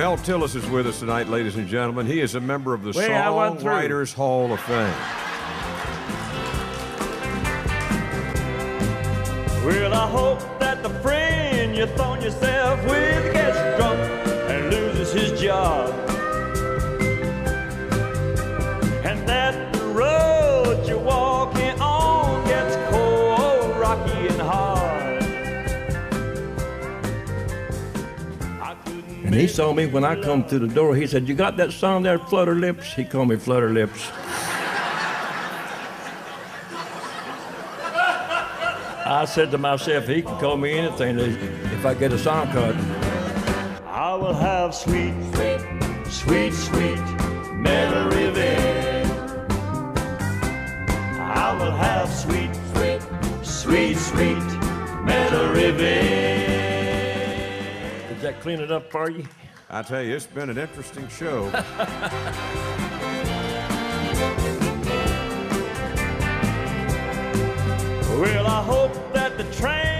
Mel Tillis is with us tonight, ladies and gentlemen. He is a member of the Wait, I went through. Songwriters Hall of Fame. Well, I hope that the friend you thrown yourself with gets drunk and loses his job. And he saw me when I come through the door. He said, You got that song there, Flutter Lips? He called me Flutter Lips. I said to myself, he can call me anything if I get a song cut. I will have sweet, sweet, sweet sweet Meadowriven. I will have sweet, sweet, sweet Meadowriven. That clean it up for you? I tell you, it's been an interesting show. Well, I hope that the train from Caribou